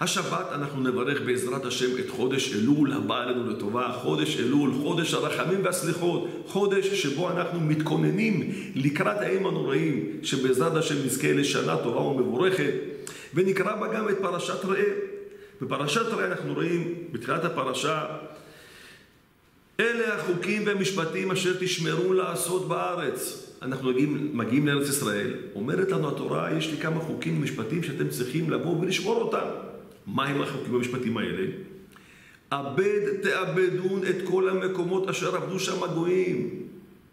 השבת אנחנו נברך בעזרת השם את חודש אלול הבא עלינו לטובה, חודש אלול, חודש הרחמים והסליחות, חודש שבו אנחנו מתכוננים לקראת הימים הנוראים, שבעזרת השם נזכה לשנה טובה ומבורכת, ונקרא בה גם את פרשת ראה. בפרשת ראה אנחנו רואים בתחילת הפרשה אלה החוקים והמשפטים אשר תשמרו לעשות בארץ. אנחנו מגיעים, מגיעים לארץ ישראל, אומרת לנו התורה, יש לי כמה חוקים ומשפטים שאתם צריכים לבוא ולשמור אותם. מהם החוקים והמשפטים האלה? אבד תאבדון את כל המקומות אשר עבדו שם הגויים.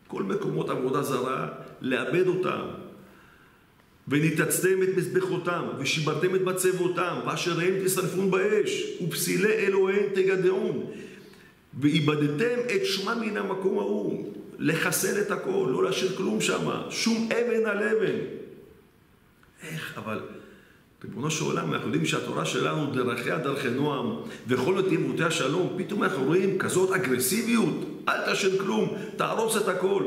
כל מקומות עבודה זרה, לאבד אותם. וניתצתם את מזבחותם, ושיברתם את מצבותם, ואשריהם תשרפון באש, ופסילי אלוהיהם תגדעון. ואיבדתם את שמם מן המקום ההוא, לחסל את הכל, לא להשאיר כלום שם, שום אבן על אבן. איך? אבל ריבונו של עולם, אנחנו יודעים שהתורה שלנו דרכיה דרכי נועם וכל תימותי השלום, פתאום אנחנו רואים כזאת אגרסיביות, אל תשאיר כלום, תהרוס את הכל,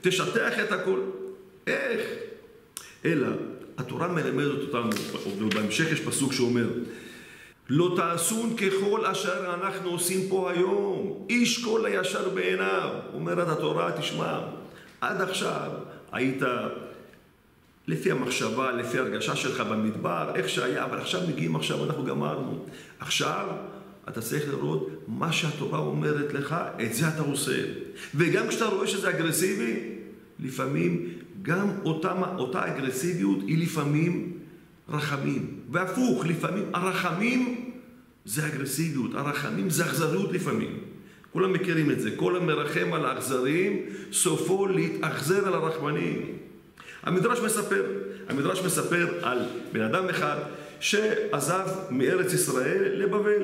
תשטח את הכל. איך? אלא, התורה מלמדת אותנו, ובהמשך יש פסוק שאומר, לא תעשון ככל אשר אנחנו עושים פה היום, איש כל הישר בעיניו. אומרת התורה, תשמע, עד עכשיו היית לפי המחשבה, לפי הרגשה שלך במדבר, איך שהיה, אבל עכשיו מגיעים עכשיו, אנחנו גמרנו. עכשיו אתה צריך לראות מה שהתורה אומרת לך, את זה אתה עושה. וגם כשאתה רואה שזה אגרסיבי, לפעמים גם אותה, אותה אגרסיביות היא לפעמים רחמים. והפוך, לפעמים הרחמים זה אגרסיביות, הרחמים זה אכזריות לפעמים. כולם מכירים את זה. כל המרחם על האכזרים, סופו להתאכזר על הרחמנים. המדרש מספר, המדרש מספר על בן אדם אחד שעזב מארץ ישראל לבבל.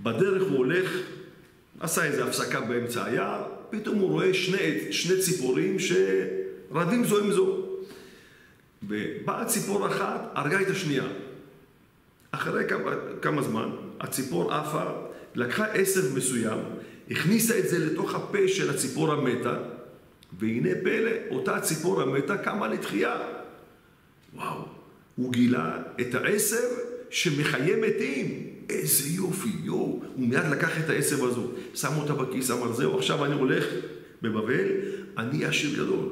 בדרך הוא הולך, עשה איזו הפסקה באמצע היער, פתאום הוא רואה שני, שני ציפורים שרבים זו עם זו. ובאה ציפור אחת, הרגה את השנייה. אחרי כמה, כמה זמן, הציפור עפה, לקחה עשב מסוים, הכניסה את זה לתוך הפה של הציפור המתה, והנה פלא, אותה ציפור המתה קמה לתחייה. וואו, הוא גילה את העשב שמחיה מתים. איזה יופי, יואו. הוא מיד לקח את העשב הזו, שם אותה בכיס, אמר, זהו, עכשיו אני הולך בבבל, אני עשיר גדול.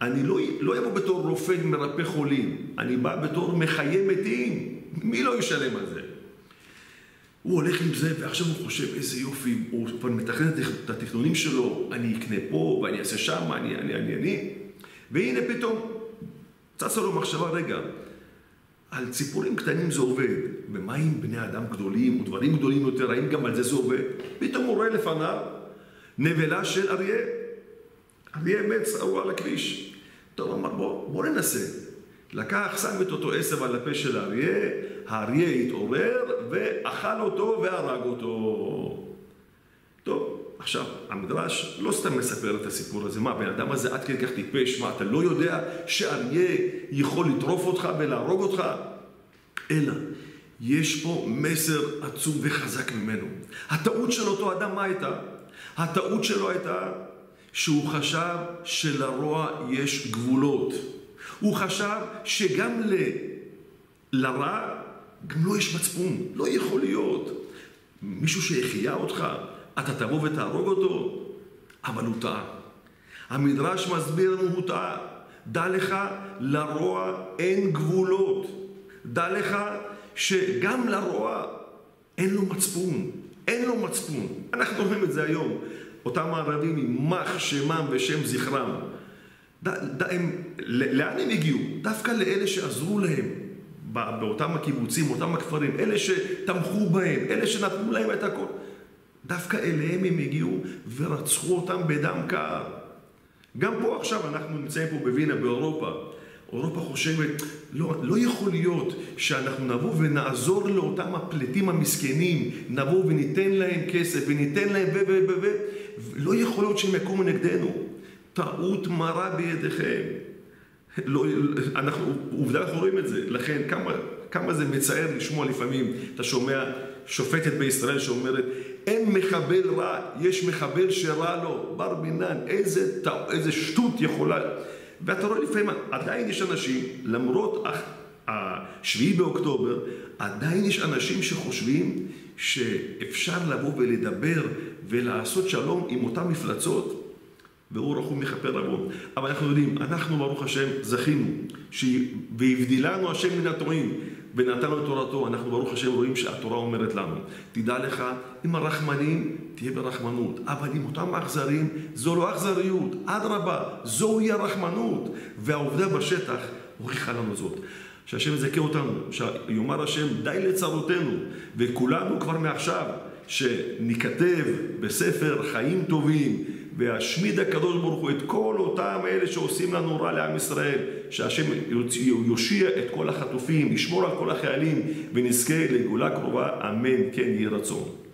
אני לא, לא אבוא בתור רופא מרפא חולים, אני בא בתור מחיה מתים. מי לא ישלם על זה? הוא הולך עם זה, ועכשיו הוא חושב, איזה יופי, הוא כבר מתכנן את התכנונים שלו, אני אקנה פה, ואני אעשה שם, אני, אני, אני, אני. והנה פתאום, צצה לו מחשבה, רגע, על ציפורים קטנים זה עובד, ומה עם בני אדם גדולים, ודברים גדולים יותר, האם גם על זה זה עובד? פתאום הוא רואה לפניו נבלה של אריה. אריה מת, הוא על הכביש. טוב, אמר, בוא, בוא ננסה. לקח, שם את אותו עשב על הפה של האריה, האריה התעורר ואכל אותו והרג אותו. טוב, עכשיו, המדרש לא סתם מספר את הסיפור הזה. מה, הבן אדם הזה עד כדי כך טיפש? מה, אתה לא יודע שאריה יכול לטרוף אותך ולהרוג אותך? אלא, יש פה מסר עצום וחזק ממנו. הטעות של אותו אדם, מה הייתה? הטעות שלו הייתה שהוא חשב שלרוע יש גבולות. הוא חשב שגם ל... לרע גם לא יש מצפון, לא יכול להיות. מישהו שהחייה אותך, אתה תבוא ותהרוג אותו? אבל הוא טעה. המדרש מסביר לנו, הוא טעה. דע לך, לרוע אין גבולות. דע לך שגם לרוע אין לו מצפון. אין לו מצפון. אנחנו רואים את זה היום. אותם הערבים, יימח שמם ושם זכרם. ד, ד, הם, לאן הם הגיעו? דווקא לאלה שעזרו להם באותם הקיבוצים, אותם הכפרים, אלה שתמכו בהם, אלה שנתנו להם את הכל. דווקא אליהם הם הגיעו ורצחו אותם בדם קר. גם פה עכשיו אנחנו נמצאים פה בווינה, באירופה. אירופה חושבת, לא, לא יכול להיות שאנחנו נבוא ונעזור לאותם הפליטים המסכנים, נבוא וניתן להם כסף וניתן להם ו... ו... ו... ו... לא יכול להיות שהם יקומו נגדנו. טעות מרה בידיכם. לא, אנחנו, עובדה אנחנו רואים את זה. לכן, כמה, כמה זה מצער לשמוע לפעמים, אתה שומע שופטת בישראל שאומרת, אין מחבל רע, יש מחבל שרע לו. בר מינן, איזה, איזה שטות יכולה... ואתה רואה לפעמים, עדיין יש אנשים, למרות השביעי באוקטובר, עדיין יש אנשים שחושבים שאפשר לבוא ולדבר ולעשות שלום עם אותן מפלצות, והוא רחום מכפר עוון. אבל אנחנו יודעים, אנחנו ברוך השם זכינו, ש... והבדילנו השם מן הטועים, ונתנו את תורתו. אנחנו ברוך השם רואים שהתורה אומרת לנו, תדע לך, עם הרחמנים תהיה ברחמנות, אבל עם אותם אכזרים, זו לא אכזריות, אדרבה, זוהי הרחמנות. והעובדה בשטח הוכיחה לנו זאת. שהשם יזכה אותנו, שיאמר השם די לצרותינו, וכולנו כבר מעכשיו, שניכתב בספר חיים טובים, וישמיד הקדוש ברוך הוא את כל אותם אלה שעושים לנו רע לעם ישראל, שהשם יושיע את כל החטופים, ישמור על כל החיילים, ונזכה לגאולה קרובה, אמן, כן יהי רצון.